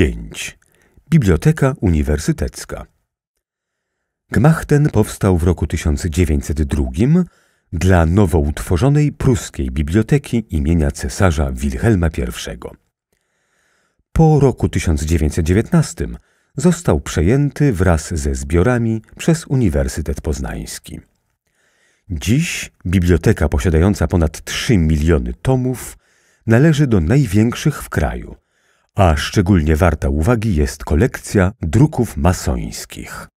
5. Biblioteka Uniwersytecka. Gmach ten powstał w roku 1902 dla nowo utworzonej pruskiej biblioteki imienia cesarza Wilhelma I. Po roku 1919 został przejęty wraz ze zbiorami przez Uniwersytet Poznański. Dziś biblioteka posiadająca ponad 3 miliony tomów należy do największych w kraju, a szczególnie warta uwagi jest kolekcja druków masońskich.